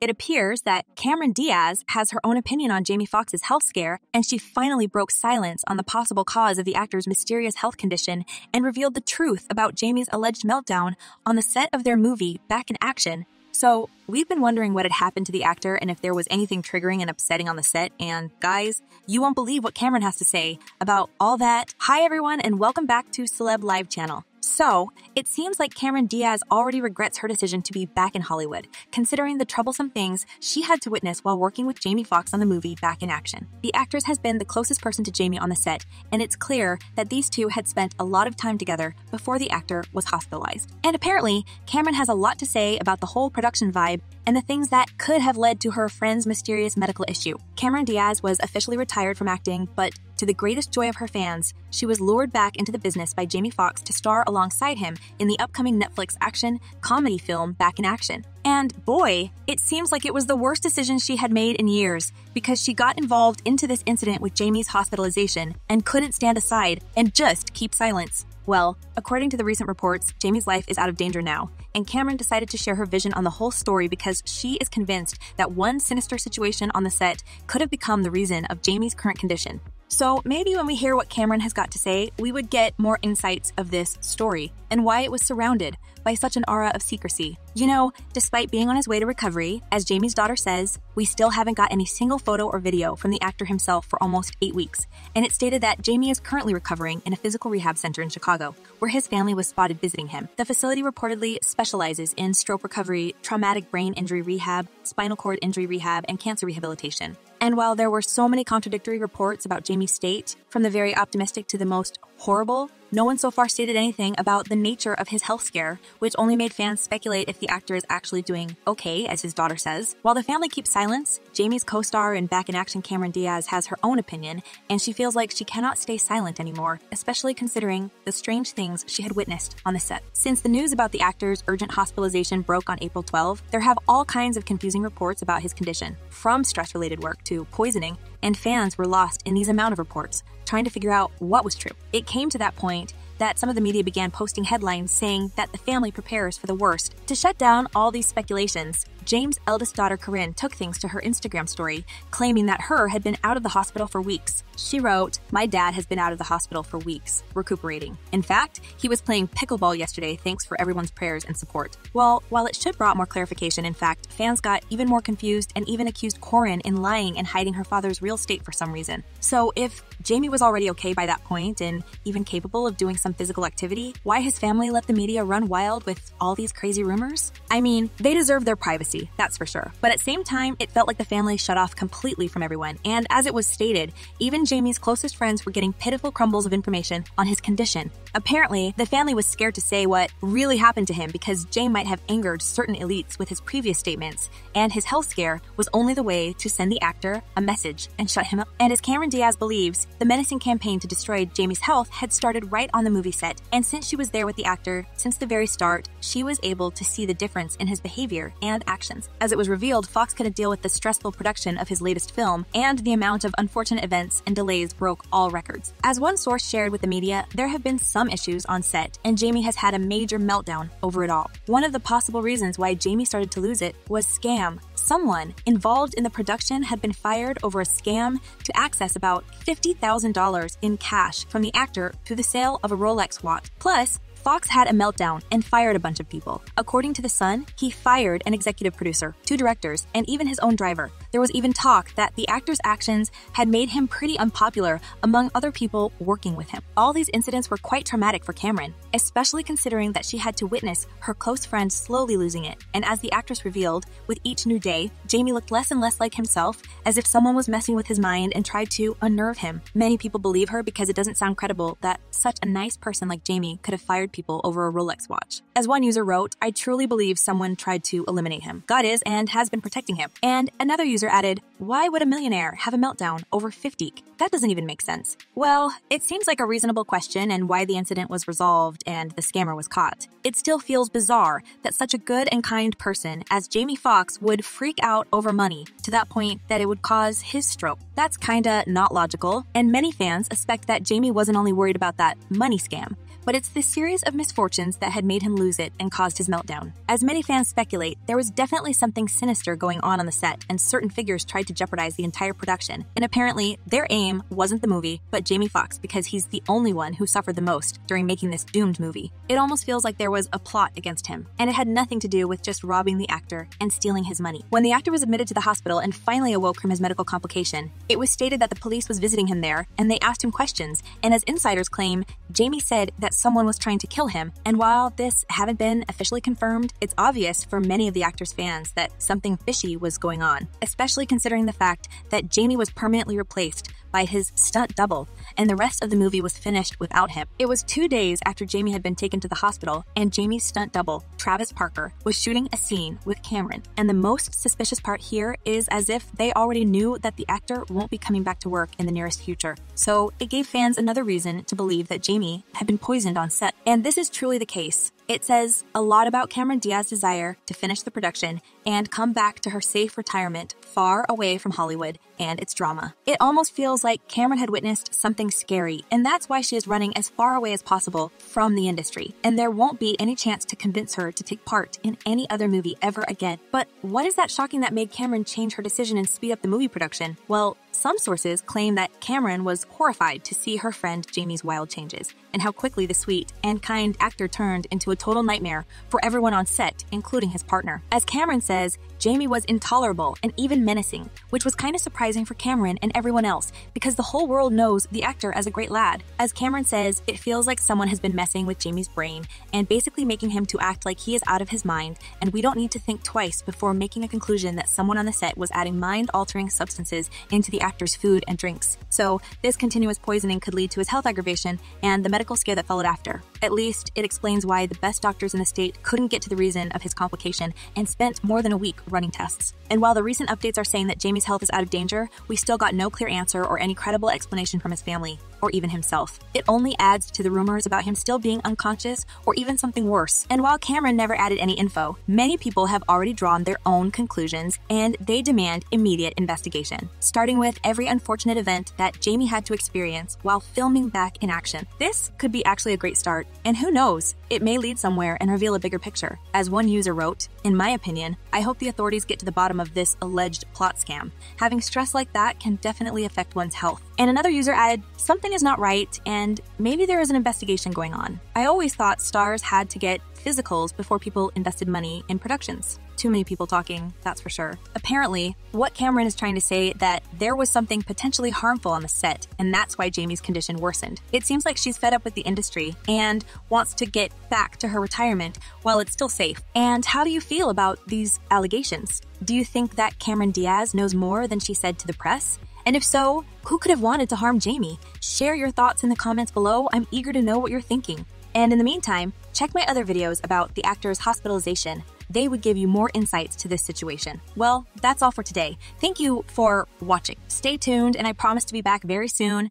It appears that Cameron Diaz has her own opinion on Jamie Foxx's health scare, and she finally broke silence on the possible cause of the actor's mysterious health condition and revealed the truth about Jamie's alleged meltdown on the set of their movie Back in Action. So, we've been wondering what had happened to the actor and if there was anything triggering and upsetting on the set. And guys, you won't believe what Cameron has to say about all that. Hi, everyone, and welcome back to Celeb Live Channel. So, it seems like Cameron Diaz already regrets her decision to be back in Hollywood, considering the troublesome things she had to witness while working with Jamie Foxx on the movie Back in Action. The actress has been the closest person to Jamie on the set, and it's clear that these two had spent a lot of time together before the actor was hospitalized. And apparently, Cameron has a lot to say about the whole production vibe and the things that could have led to her friend's mysterious medical issue. Cameron Diaz was officially retired from acting, but to the greatest joy of her fans, she was lured back into the business by Jamie Foxx to star alongside him in the upcoming Netflix action comedy film Back in Action. And boy, it seems like it was the worst decision she had made in years because she got involved into this incident with Jamie's hospitalization and couldn't stand aside and just keep silence. Well, according to the recent reports, Jamie's life is out of danger now, and Cameron decided to share her vision on the whole story because she is convinced that one sinister situation on the set could have become the reason of Jamie's current condition. So maybe when we hear what Cameron has got to say, we would get more insights of this story and why it was surrounded by such an aura of secrecy. You know, despite being on his way to recovery, as Jamie's daughter says, we still haven't got any single photo or video from the actor himself for almost eight weeks. And it stated that Jamie is currently recovering in a physical rehab center in Chicago, where his family was spotted visiting him. The facility reportedly specializes in stroke recovery, traumatic brain injury rehab, spinal cord injury rehab, and cancer rehabilitation. And while there were so many contradictory reports about Jamie's state, from the very optimistic to the most horrible, no one so far stated anything about the nature of his health scare, which only made fans speculate if the actor is actually doing okay, as his daughter says. While the family keeps silence, Jamie's co star and Back in Action Cameron Diaz has her own opinion, and she feels like she cannot stay silent anymore, especially considering the strange things she had witnessed on the set. Since the news about the actor's urgent hospitalization broke on April 12, there have all kinds of confusing reports about his condition, from stress related work to poisoning, and fans were lost in these amount of reports, trying to figure out what was true. It came to that point that some of the media began posting headlines saying that the family prepares for the worst. To shut down all these speculations, Jamie's eldest daughter Corinne took things to her Instagram story, claiming that her had been out of the hospital for weeks. She wrote, My dad has been out of the hospital for weeks, recuperating. In fact, he was playing pickleball yesterday thanks for everyone's prayers and support. Well, while it should brought more clarification, in fact, fans got even more confused and even accused Corinne in lying and hiding her father's real state for some reason. So if Jamie was already okay by that point and even capable of doing some physical activity, why his family let the media run wild with all these crazy rumors? I mean, they deserve their privacy, that's for sure. But at the same time, it felt like the family shut off completely from everyone. And as it was stated, even Jamie's closest friends were getting pitiful crumbles of information on his condition. Apparently, the family was scared to say what really happened to him because Jay might have angered certain elites with his previous statements, and his health scare was only the way to send the actor a message and shut him up. And as Cameron Diaz believes, the menacing campaign to destroy Jamie's health had started right on the movie set, and since she was there with the actor since the very start, she was able to see the difference in his behavior and actions. As it was revealed, Foxx couldn't deal with the stressful production of his latest film, and the amount of unfortunate events and delays broke all records. As one source shared with the media, there have been some issues on set, and Jamie has had a major meltdown over it all. One of the possible reasons why Jamie started to lose it was scam someone involved in the production had been fired over a scam to access about $50,000 in cash from the actor through the sale of a Rolex watch. Plus, Foxx had a meltdown and fired a bunch of people. According to The Sun, he fired an executive producer, two directors, and even his own driver. There was even talk that the actor's actions had made him pretty unpopular among other people working with him. All these incidents were quite traumatic for Cameron, especially considering that she had to witness her close friend slowly losing it. And as the actress revealed, with each new day, Jamie looked less and less like himself, as if someone was messing with his mind and tried to unnerve him. Many people believe her because it doesn't sound credible that such a nice person like Jamie could have fired people over a Rolex watch. As one user wrote, I truly believe someone tried to eliminate him. God is and has been protecting him. And another user added, Why would a millionaire have a meltdown over 50? That doesn't even make sense. Well, it seems like a reasonable question and why the incident was resolved and the scammer was caught. It still feels bizarre that such a good and kind person as Jamie Foxx would freak out over money to that point that it would cause his stroke. That's kinda not logical, and many fans suspect that Jamie wasn't only worried about that money scam but it's the series of misfortunes that had made him lose it and caused his meltdown. As many fans speculate, there was definitely something sinister going on on the set, and certain figures tried to jeopardize the entire production. And apparently, their aim wasn't the movie, but Jamie Foxx because he's the only one who suffered the most during making this doomed movie. It almost feels like there was a plot against him, and it had nothing to do with just robbing the actor and stealing his money. When the actor was admitted to the hospital and finally awoke from his medical complication, it was stated that the police was visiting him there and they asked him questions. And as insiders claim, Jamie said that someone was trying to kill him. And while this haven't been officially confirmed, it's obvious for many of the actor's fans that something fishy was going on, especially considering the fact that Jamie was permanently replaced by his stunt double, and the rest of the movie was finished without him. It was two days after Jamie had been taken to the hospital, and Jamie's stunt double, Travis Parker, was shooting a scene with Cameron. And the most suspicious part here is as if they already knew that the actor won't be coming back to work in the nearest future. So it gave fans another reason to believe that Jamie had been poisoned on set. And this is truly the case. It says a lot about Cameron Diaz's desire to finish the production and come back to her safe retirement far away from Hollywood and its drama. It almost feels like Cameron had witnessed something scary, and that's why she is running as far away as possible from the industry. And there won't be any chance to convince her to take part in any other movie ever again. But what is that shocking that made Cameron change her decision and speed up the movie production? Well, some sources claim that Cameron was horrified to see her friend Jamie's wild changes and how quickly the sweet and kind actor turned into a total nightmare for everyone on set, including his partner. As Cameron says, Jamie was intolerable and even menacing, which was kind of surprising for Cameron and everyone else because the whole world knows the actor as a great lad. As Cameron says, it feels like someone has been messing with Jamie's brain and basically making him to act like he is out of his mind, and we don't need to think twice before making a conclusion that someone on the set was adding mind altering substances into the actor's food and drinks. So, this continuous poisoning could lead to his health aggravation and the medical scare that followed after. At least, it explains why the best doctors in the state couldn't get to the reason of his complication and spent more than a week running tests. And while the recent updates are saying that Jamie's health is out of danger, we still got no clear answer or any credible explanation from his family or even himself. It only adds to the rumors about him still being unconscious or even something worse. And while Cameron never added any info, many people have already drawn their own conclusions and they demand immediate investigation, starting with every unfortunate event that Jamie had to experience while filming back in action. This could be actually a great start, and who knows, it may lead somewhere and reveal a bigger picture. As one user wrote, In my opinion, I hope the authorities get to the bottom of this alleged plot scam. Having stress like that can definitely affect one's health. And another user added, Something is not right, and maybe there is an investigation going on. I always thought stars had to get physicals before people invested money in productions. Too many people talking, that's for sure. Apparently, what Cameron is trying to say that there was something potentially harmful on the set, and that's why Jamie's condition worsened. It seems like she's fed up with the industry and wants to get back to her retirement while it's still safe. And how do you feel about these allegations? Do you think that Cameron Diaz knows more than she said to the press? And if so, who could have wanted to harm Jamie? Share your thoughts in the comments below. I'm eager to know what you're thinking. And in the meantime, check my other videos about the actor's hospitalization. They would give you more insights to this situation. Well, that's all for today. Thank you for watching. Stay tuned, and I promise to be back very soon